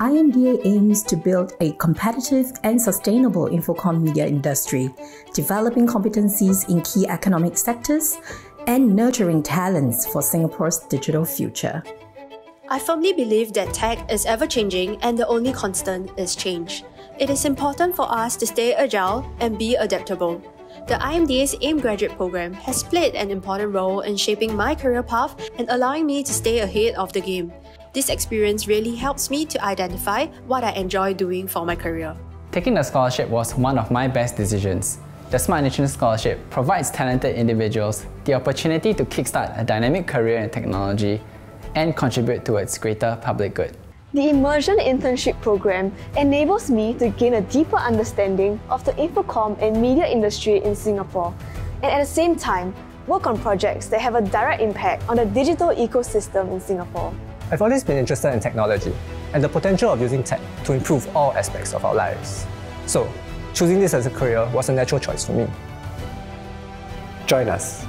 IMDA aims to build a competitive and sustainable infocomm media industry, developing competencies in key economic sectors and nurturing talents for Singapore's digital future. I firmly believe that tech is ever changing and the only constant is change. It is important for us to stay agile and be adaptable. The IMDA's AIM graduate program has played an important role in shaping my career path and allowing me to stay ahead of the game. This experience really helps me to identify what I enjoy doing for my career. Taking the scholarship was one of my best decisions. The Smart Nation Scholarship provides talented individuals the opportunity to kickstart a dynamic career in technology and contribute towards greater public good. The Immersion Internship Program enables me to gain a deeper understanding of the infocomm and media industry in Singapore, and at the same time, work on projects that have a direct impact on the digital ecosystem in Singapore. I've always been interested in technology and the potential of using tech to improve all aspects of our lives. So, choosing this as a career was a natural choice for me. Join us.